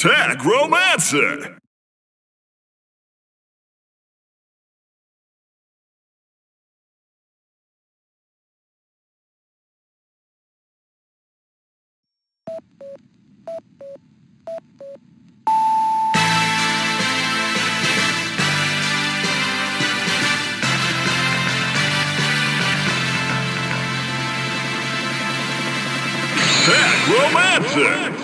Tech Romancer! Tech Romancer!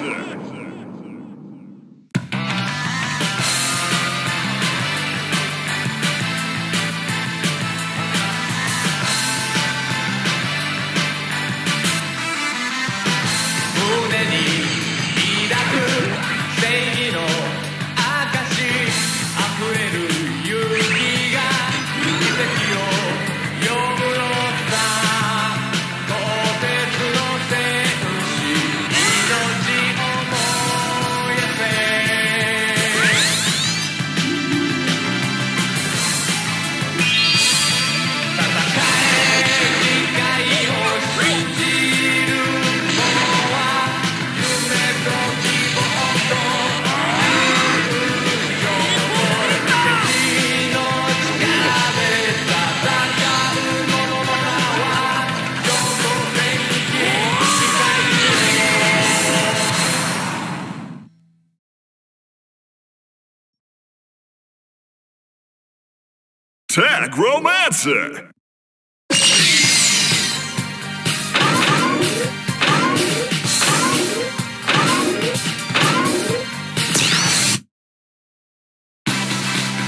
Tech Romancer!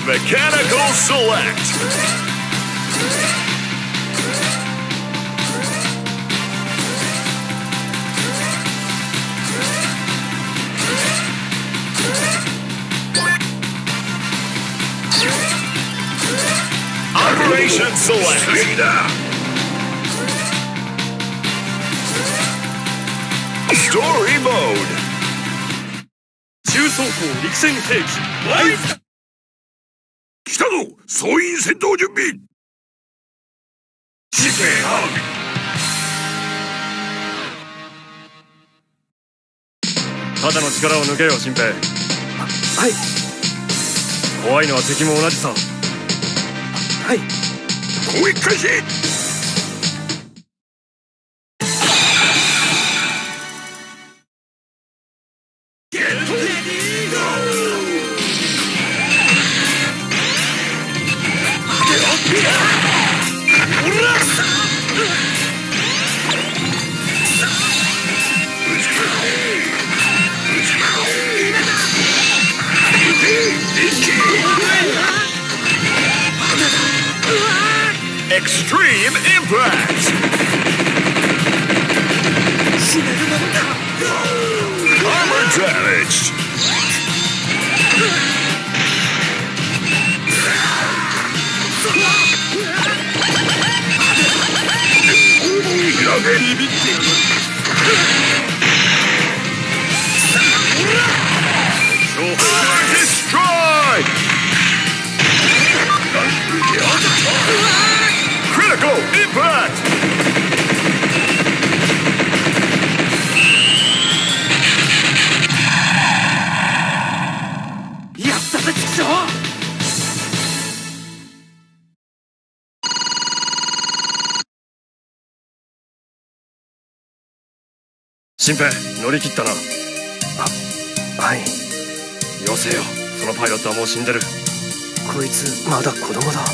Mechanical Select! Operation Select. Story Mode. 中装甲陸戦兵器。ワイズ来たぞ。総員戦闘準備。地平肩の力を抜けよ新平はい。怖いのは敵も同じさはい。攻撃開始。Logan! 新平乗り切ったな。はい。よせよ。そのパイロットはもう死んでる。こいつまだ子供だ。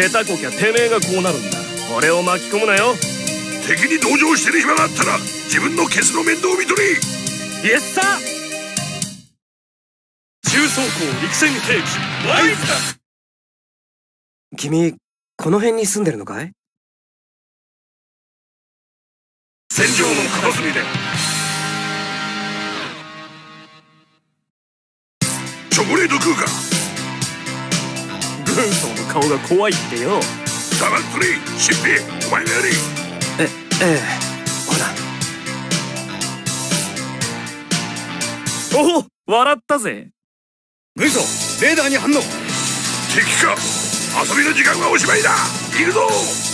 下手こきゃてめえがこうなるんだ。俺を巻き込むなよ。敵に同情してる暇があったら自分のケツの面倒を見とれイエスサー！中装甲陸戦兵器。ワイズだ！君この辺に住んでるのかい？戦場の片隅で。チョコレート食うか軍曹の顔が怖いってよ。黙っとれ新兵お前がやれ。えええほら。おお笑ったぜ。軍曹レーダーに反応。敵か。遊びの時間はおしまいだ。行くぞ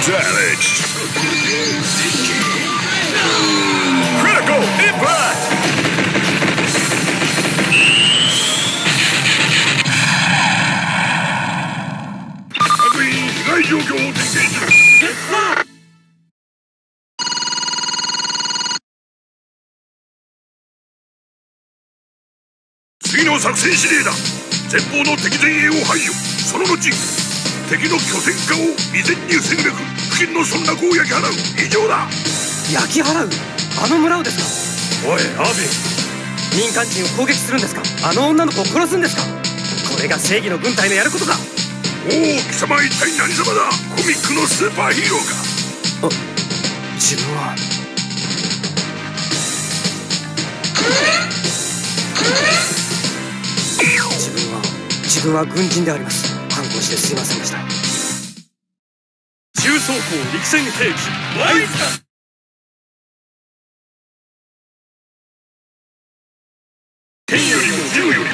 Damaged! Critical impact!・ 各員被害状況を点検する次の作戦指令だ。前方の敵前衛を排除。その後。敵の拠点化を未然に防ぐべく付近の村落を焼き払う。以上だ。焼き払う？あの村をですおいアービ民間人を攻撃するんですか？あの女の子を殺すんですか？これが正義の軍隊のやることか。おお貴様は一体何様だ？コミックのスーパーヒーローか。自分は。自分は自分は軍人でありますしてすいませんでした。重装甲陸戦兵器ワイズだ天よりも銃よりも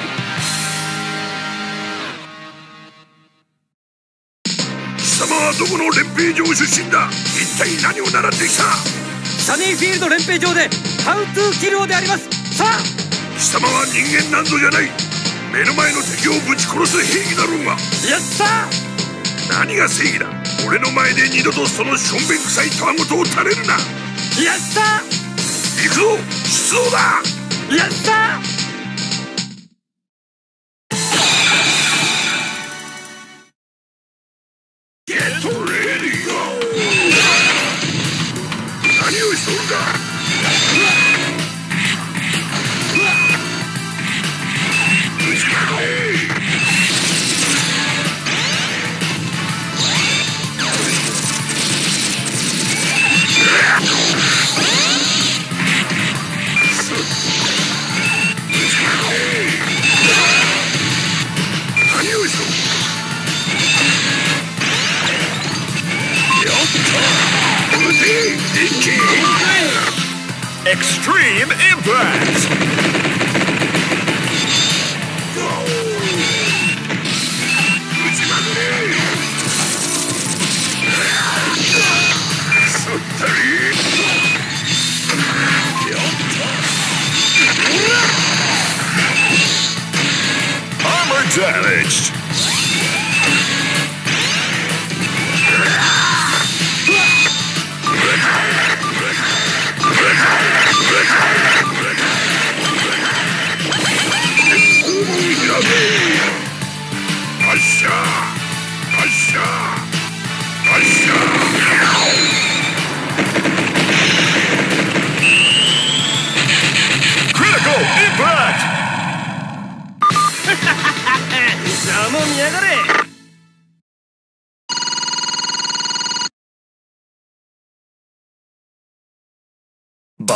貴様はどこの連兵場出身だ？一体何を習ってきた？サニーフィールド連兵場でハウトゥーキルオであります。さあ！貴様は人間なんぞじゃない目の前の敵をぶち殺す兵器だろうが。やった何が正義だ？俺の前で二度とそのしょんべん臭いたわごとを垂れるな。やった行くぞ出動だ！やったゲットレディー。何をしとるか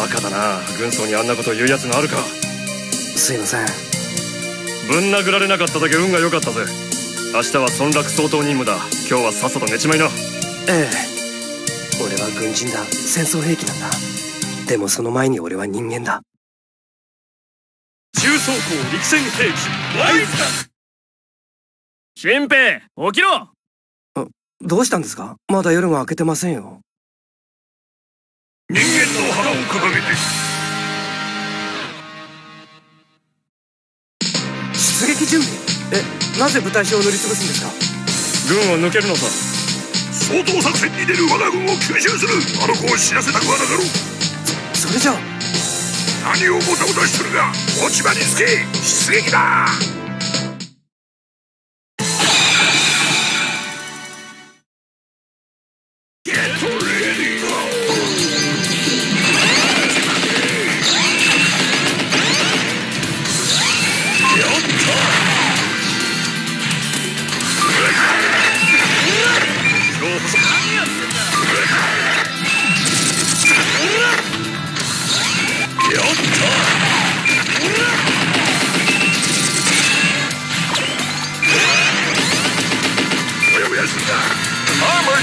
バカだな。軍曹にあんなこと言うやつがあるか。すいません。ぶん殴られなかっただけ運が良かったぜ。明日は村落相当任務だ。今日はさっさと寝ちまいな。ええ。俺は軍人だ。戦争兵器なんだ。でもその前に俺は人間だ。重装甲陸戦兵器。ワイズだ。新兵起きろ。どうしたんですか？まだ夜が明けてませんよ人間の花を掲げて出撃準備。えなぜ部隊表を塗りつぶすんですか？軍を抜けるのさ相当作戦に出る我が軍を吸収する。あの子を死なせたくはなかろう。それじゃ。あ何をもたもたしとるが落ち葉につけ出撃だ。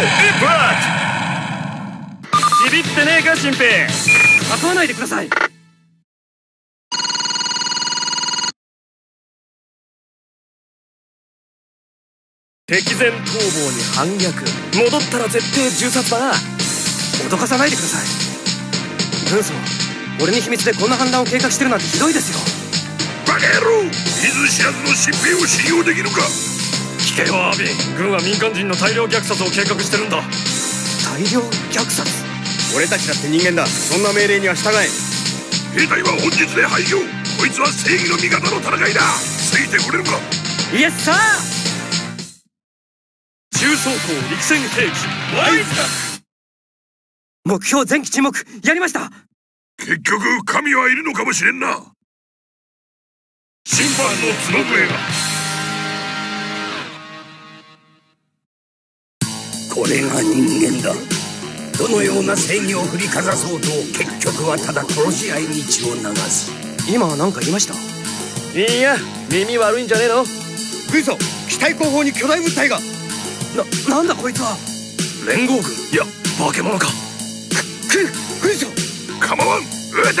Critical impact. ビビってねえか新平誘わないでください。敵前逃亡に反逆。戻ったら絶対銃殺だな。脅かさないでください。軍曹俺に秘密でこんな反乱を計画してるなんてひどいですよ。バカ野郎見ず知らずの新兵を信用できるか？聞けよアービン。軍は民間人の大量虐殺を計画してるんだ。大量虐殺？俺たちだって人間だ。そんな命令には従え。兵隊は本日で廃業。こいつは正義の味方の戦いだ。ついてくれるか。イエスサー！重装甲陸戦兵器ワイズだ目標全機沈黙やりました！結局神はいるのかもしれんな。審判の角笛がこれが人間だ。どのような正義を振りかざそうと結局はただ殺し合いに血を流す。今何か言いました？いや耳悪いんじゃねえの？軍曹機体後方に巨大物体が。な、なんだこいつは？連合軍？いや化け物か。く軍曹構わん撃て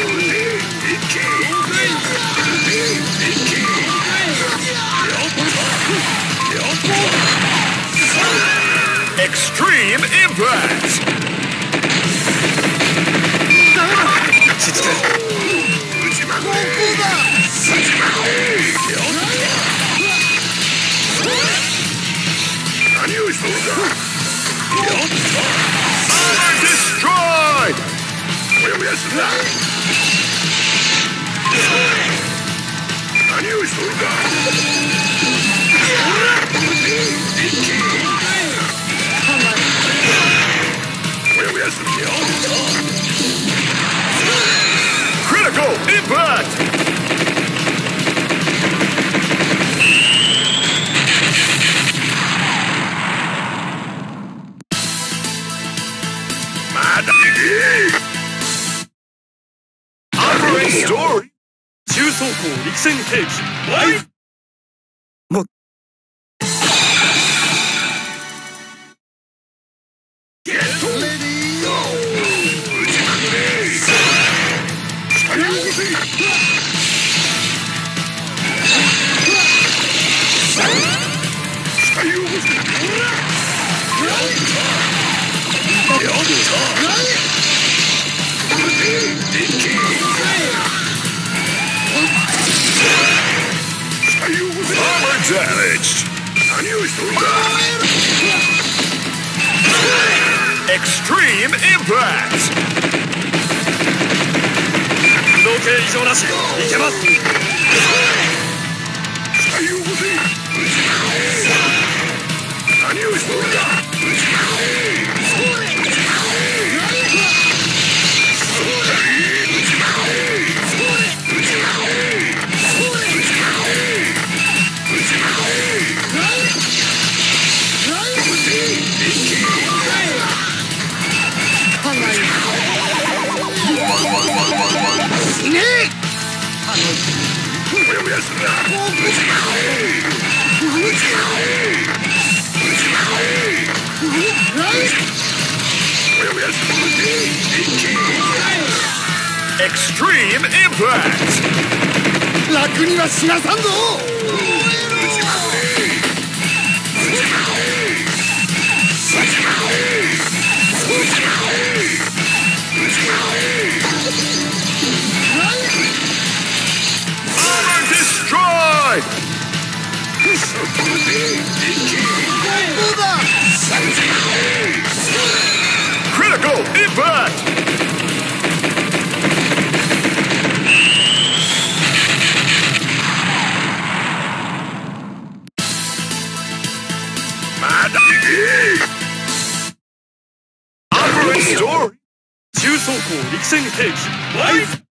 Extreme impact. 撃ちまアーマー damaged. 何をしとるんだ Extreme impact. 駆動系異常なしいけます使いもやもやするなもやもやするな Extreme impact. 楽には死なさんぞ Armor destroyed. どうだ Critical impact. まだいけ Operate story. 中装甲陸戦兵器ワイエ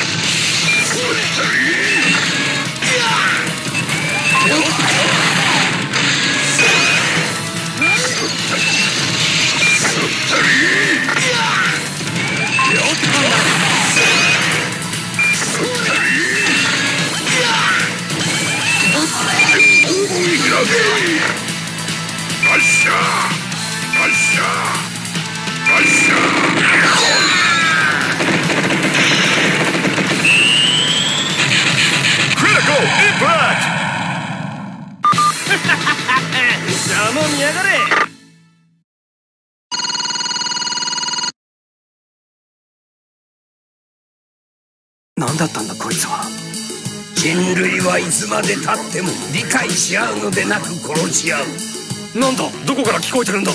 人類はいつまでたっても理解し合うのでなく殺し合う。なんだ？どこから聞こえてるんだ？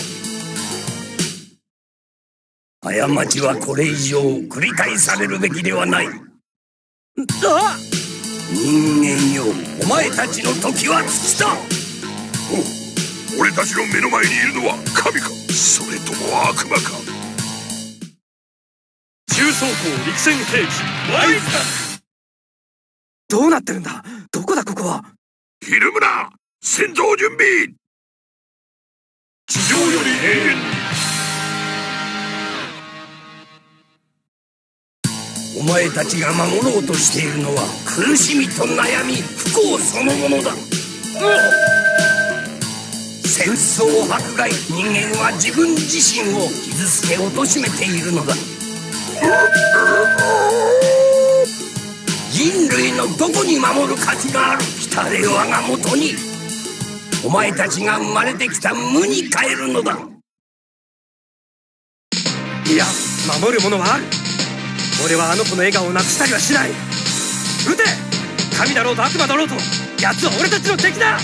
過ちはこれ以上繰り返されるべきではない。あ人間よお前たちの時は尽きた。お俺たちの目の前にいるのは神か？それとも悪魔か？中装甲陸戦兵器ワイズだどうなってるんだ？どこだ？ここは？ひるむな戦闘準備。地上より永遠にお前たちが守ろうとしているのは苦しみと悩み不幸そのものだ。戦争迫害人間は自分自身を傷つけ貶めているのだ。人類のどこに守る価値がある？来れ我がもとに。お前たちが生まれてきた無に変えるのだ。いや守るものはある。俺はあの子の笑顔をなくしたりはしない。撃て！神だろうと悪魔だろうと奴は俺たちの敵だ！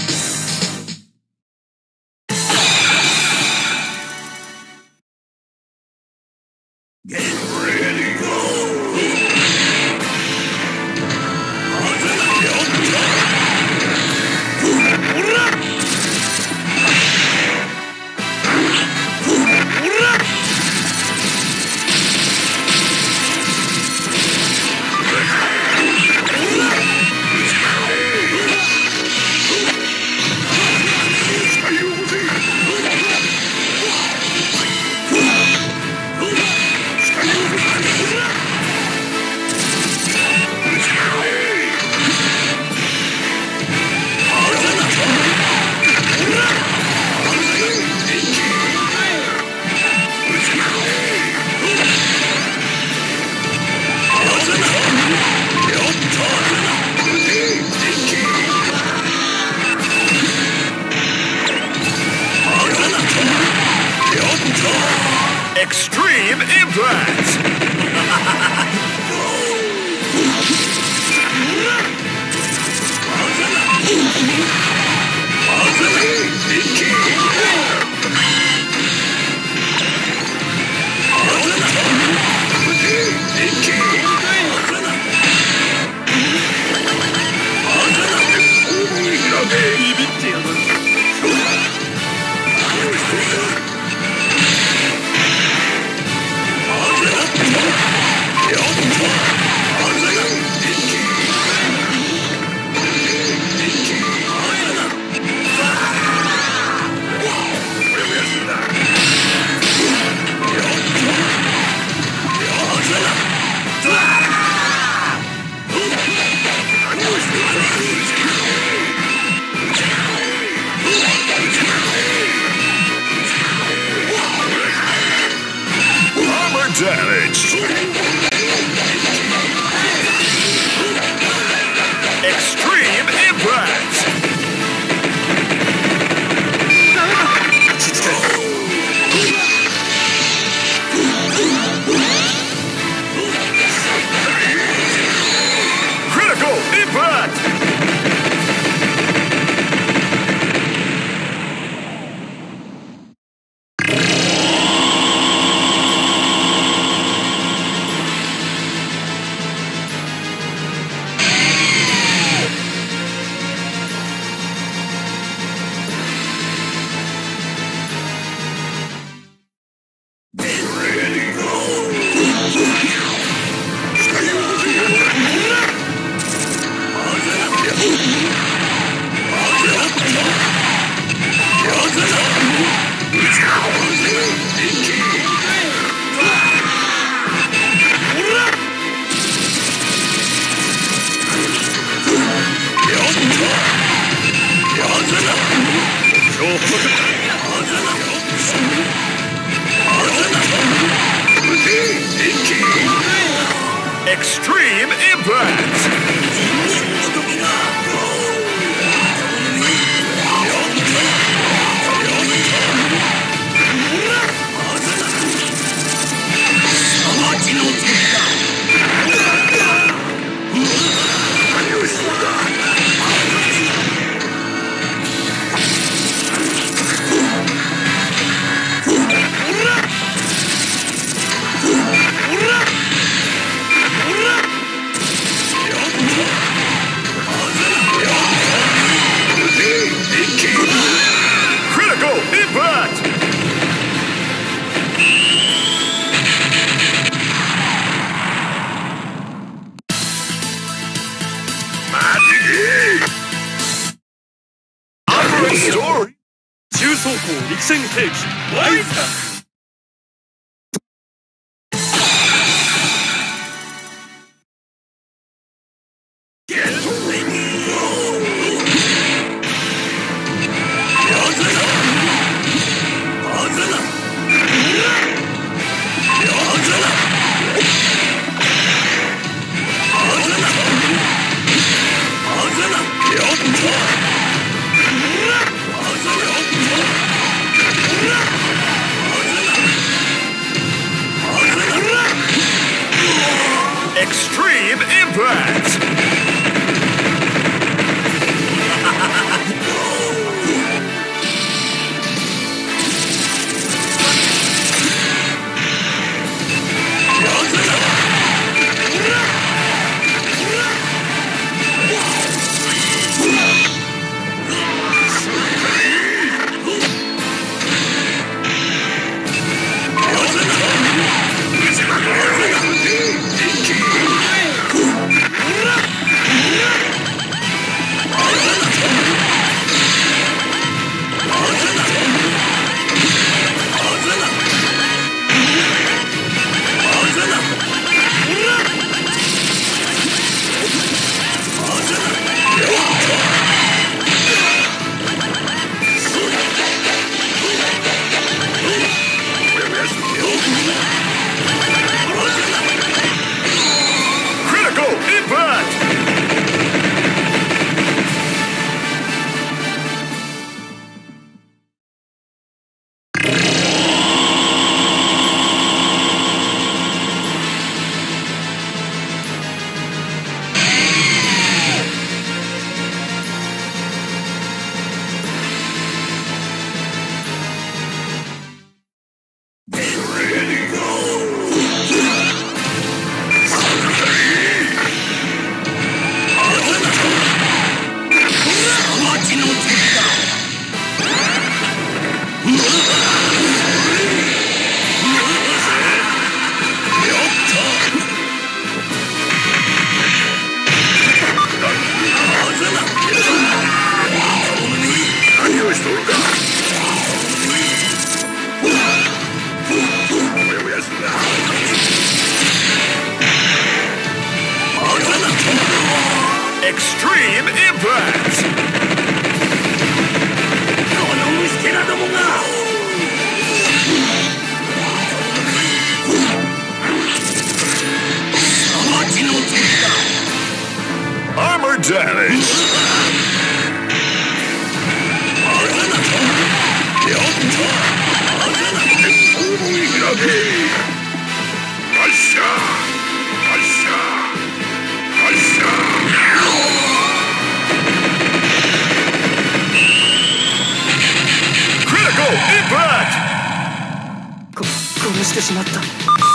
してしまった。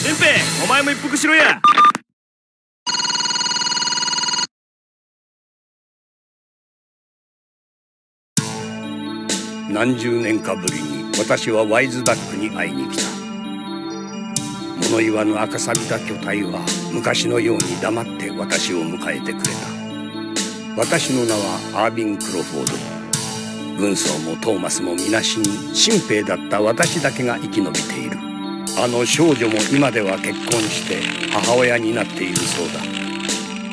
新平お前も一服しろや。何十年かぶりに私はワイズダックに会いに来た。物言わぬ赤錆びた巨体は昔のように黙って私を迎えてくれた。私の名はアービン・クロフォード。軍曹もトーマスも皆死に新兵だった私だけが生き延びているあの少女も今では結婚して母親になっているそうだ。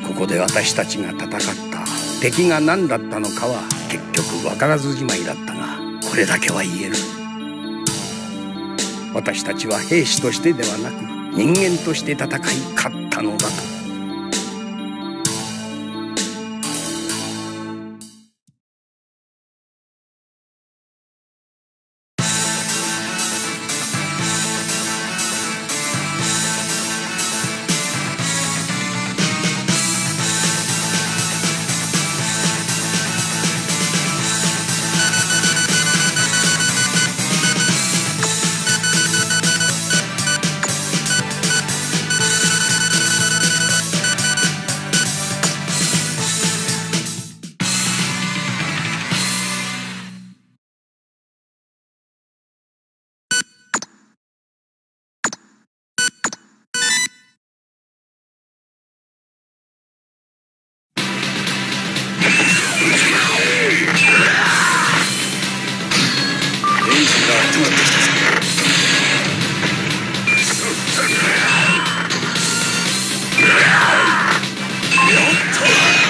ここで私たちが戦った敵が何だったのかは結局分からずじまいだったがこれだけは言える。私たちは兵士としてではなく人間として戦い勝ったのだと。